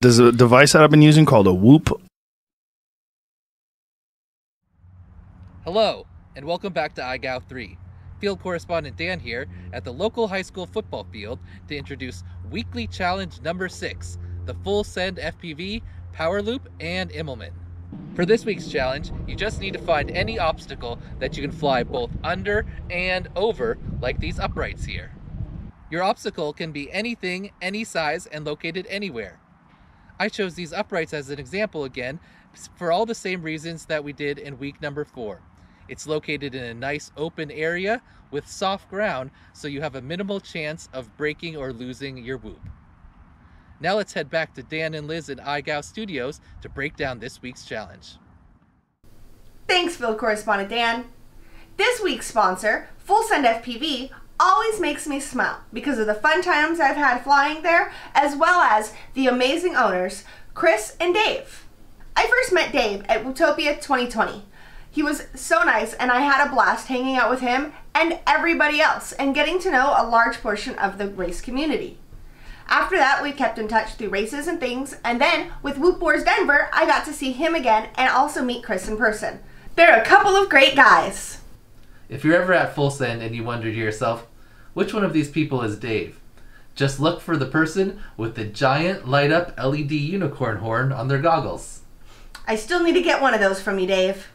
There's a device that I've been using called a Whoop. Hello, and welcome back to IGOW 3. Field correspondent Dan here at the local high school football field to introduce weekly challenge number 6, the full send FPV, power loop, and Immelman. For this week's challenge, you just need to find any obstacle that you can fly both under and over, like these uprights here. Your obstacle can be anything, any size, and located anywhere. I chose these uprights as an example again for all the same reasons that we did in week number four. It's located in a nice open area with soft ground, so you have a minimal chance of breaking or losing your whoop. Now let's head back to Dan and Liz at IGOW Studios to break down this week's challenge. Thanks, field correspondent Dan. This week's sponsor, Full Send FPV, always makes me smile because of the fun times I've had flying there, as well as the amazing owners, Chris and Dave. I first met Dave at Utopia 2020. He was so nice, and I had a blast hanging out with him and everybody else and getting to know a large portion of the race community. After that, we kept in touch through races and things, and then with Whoop Wars Denver, I got to see him again and also meet Chris in person. They're a couple of great guys. If you're ever at Full Send and you wonder to yourself, which one of these people is Dave? Just look for the person with the giant light up LED unicorn horn on their goggles. I still need to get one of those from you, Dave.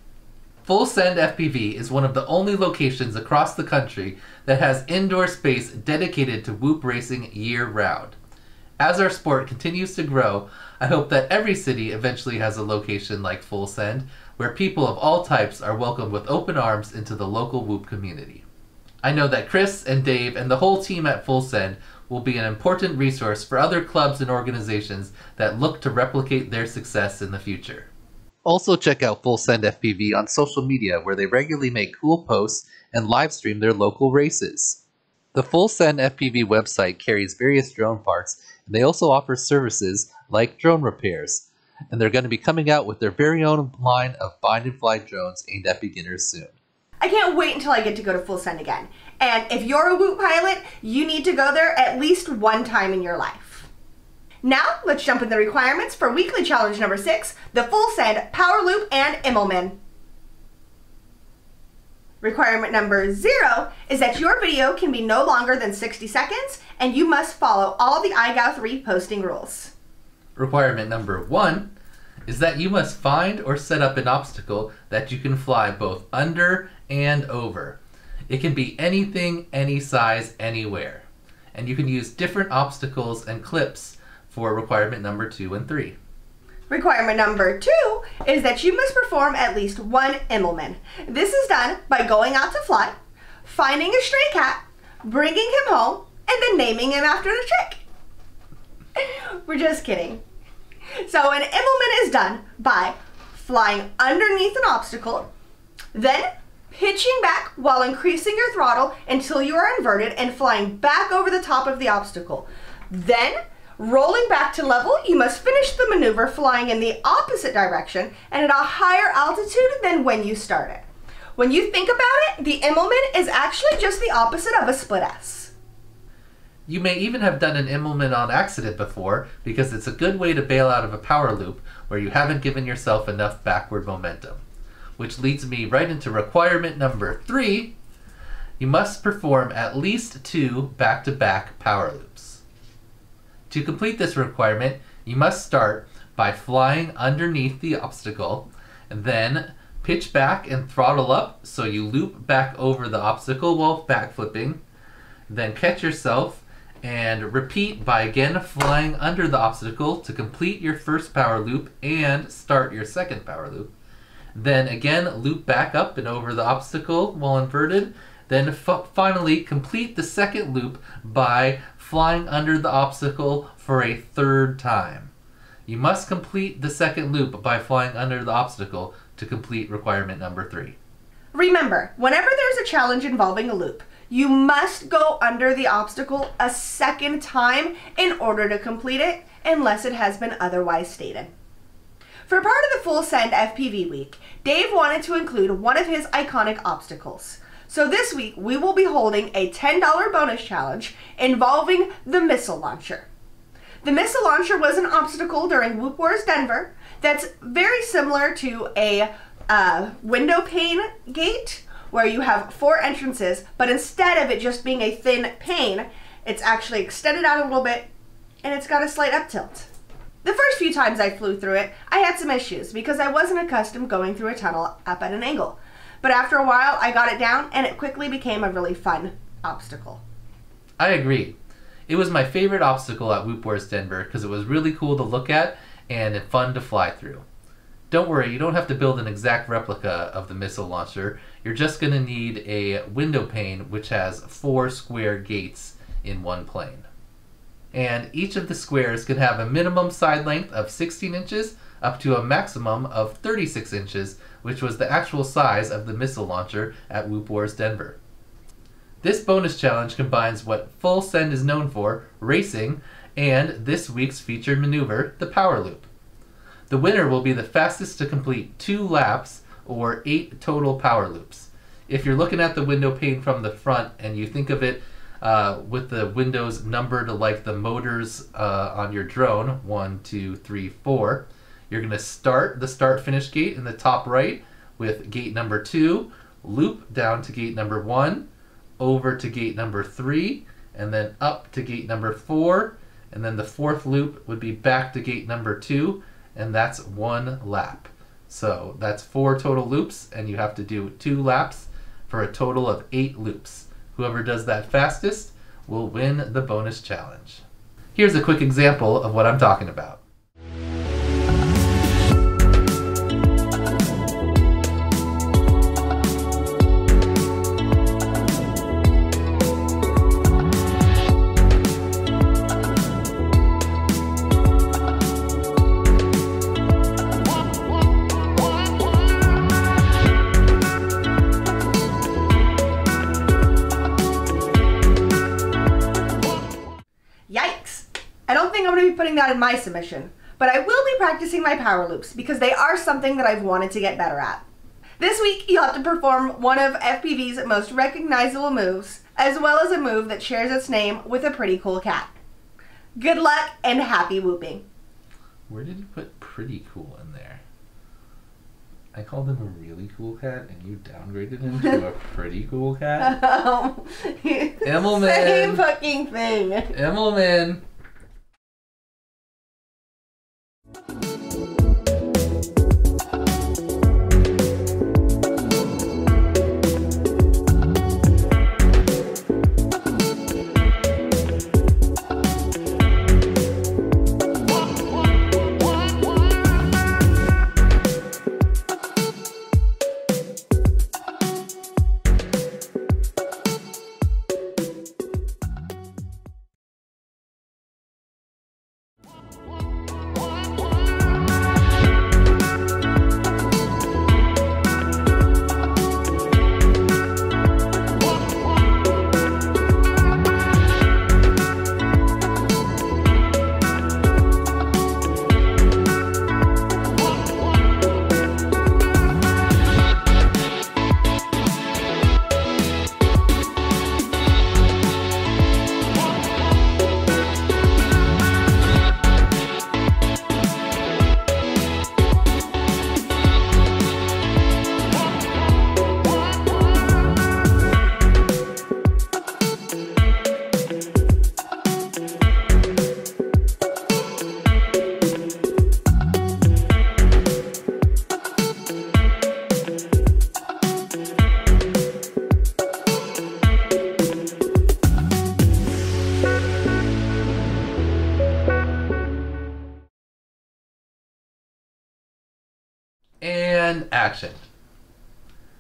Full Send FPV is one of the only locations across the country that has indoor space dedicated to whoop racing year round. As our sport continues to grow, I hope that every city eventually has a location like Full Send where people of all types are welcomed with open arms into the local whoop community. I know that Chris and Dave and the whole team at Full Send will be an important resource for other clubs and organizations that look to replicate their success in the future. Also check out Full Send FPV on social media where they regularly make cool posts and live stream their local races. The Full Send FPV website carries various drone parts and they also offer services like drone repairs. And they're going to be coming out with their very own line of bind and fly drones aimed at beginners soon. I can't wait until I get to go to Full Send again. And if you're a Whoop pilot, you need to go there at least one time in your life. Now, let's jump in the requirements for weekly challenge number six, the Full Send, Power Loop, and Immelman. Requirement number zero is that your video can be no longer than 60 seconds and you must follow all the IGOW 3 posting rules. Requirement number one is that you must find or set up an obstacle that you can fly both under and over. It can be anything, any size, anywhere. And you can use different obstacles and clips for requirement number two and three. Requirement number two is that you must perform at least one Immelman. This is done by going out to fly, finding a stray cat, bringing him home, and then naming him after the trick. We're just kidding. So an Immelman is done by flying underneath an obstacle, then pitching back while increasing your throttle until you are inverted and flying back over the top of the obstacle. Then Rolling back to level, you must finish the maneuver flying in the opposite direction and at a higher altitude than when you started. When you think about it, the Immelman is actually just the opposite of a split S. You may even have done an Immelman on accident before because it's a good way to bail out of a power loop where you haven't given yourself enough backward momentum. Which leads me right into requirement number three. You must perform at least two back-to-back -back power loops. To complete this requirement, you must start by flying underneath the obstacle, then pitch back and throttle up so you loop back over the obstacle while backflipping, then catch yourself and repeat by again flying under the obstacle to complete your first power loop and start your second power loop. Then again loop back up and over the obstacle while inverted, then finally complete the second loop by flying under the obstacle for a third time. You must complete the second loop by flying under the obstacle to complete requirement number three. Remember, whenever there's a challenge involving a loop, you must go under the obstacle a second time in order to complete it, unless it has been otherwise stated. For part of the Full Send FPV week, Dave wanted to include one of his iconic obstacles, So this week we will be holding a $10 bonus challenge involving the missile launcher. The missile launcher was an obstacle during Whoop Wars Denver that's very similar to a uh, window pane gate where you have four entrances, but instead of it just being a thin pane, it's actually extended out a little bit and it's got a slight up tilt. The first few times I flew through it, I had some issues because I wasn't accustomed going through a tunnel up at an angle. But after a while, I got it down and it quickly became a really fun obstacle. I agree. It was my favorite obstacle at Whoop Wars Denver because it was really cool to look at and fun to fly through. Don't worry, you don't have to build an exact replica of the missile launcher. You're just going to need a window pane which has four square gates in one plane. And each of the squares can have a minimum side length of 16 inches up to a maximum of 36 inches, which was the actual size of the missile launcher at Whoop Wars Denver. This bonus challenge combines what Full Send is known for, racing, and this week's featured maneuver, the power loop. The winner will be the fastest to complete two laps or eight total power loops. If you're looking at the window pane from the front and you think of it uh, with the windows numbered like the motors uh, on your drone one, two, three, four, you're going to start the start finish gate in the top right with gate number two, loop down to gate number one, over to gate number three, and then up to gate number four, and then the fourth loop would be back to gate number two, and that's one lap. So that's four total loops, and you have to do two laps for a total of eight loops. Whoever does that fastest will win the bonus challenge. Here's a quick example of what I'm talking about. Putting that in my submission, but I will be practicing my power loops because they are something that I've wanted to get better at. This week, you'll have to perform one of FPV's most recognizable moves, as well as a move that shares its name with a pretty cool cat. Good luck and happy whooping. Where did you put pretty cool in there? I called him a really cool cat, and you downgraded him to a pretty cool cat. Um, Immelman. Same fucking thing. Immelman. And action.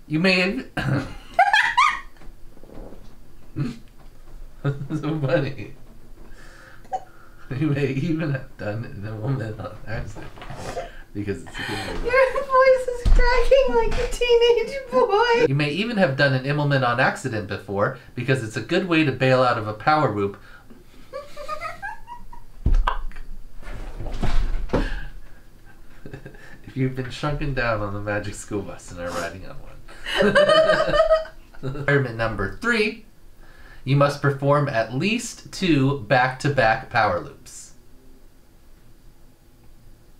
You may have. so funny. You may even have done it in a moment on accident. Because it's a good movie. Your voice is cracking like a teenage boy. You may even have done an Immelman on accident before because it's a good way to bail out of a power whoop. You've been shrunken down on the magic school bus and are riding on one. Requirement number three you must perform at least two back to back power loops.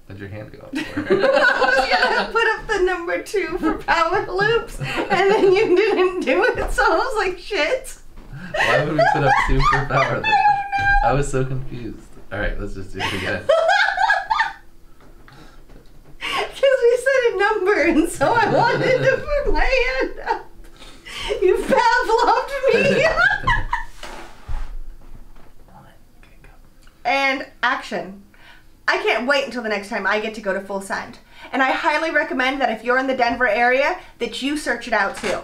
What'd your hand go up for? I was gonna put up the number two for power loops, and then you didn't do it, so I was like, shit. Why would we put up two for power loops? don't. I was so confused. Alright, let's just do it again. Because we said a number, and so I wanted to put my hand up. You Pavloved me. And action. I can't wait until the next time I get to go to Full Send. And I highly recommend that if you're in the Denver area, that you search it out too.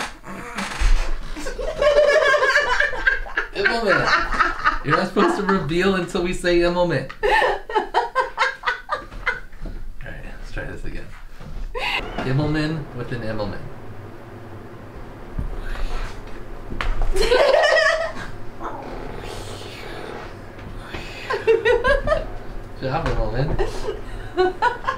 Immelman. You're not supposed to reveal until we say Immelman. Alright, let's try this again. Immelman with an Immelman. Good job, Immelman.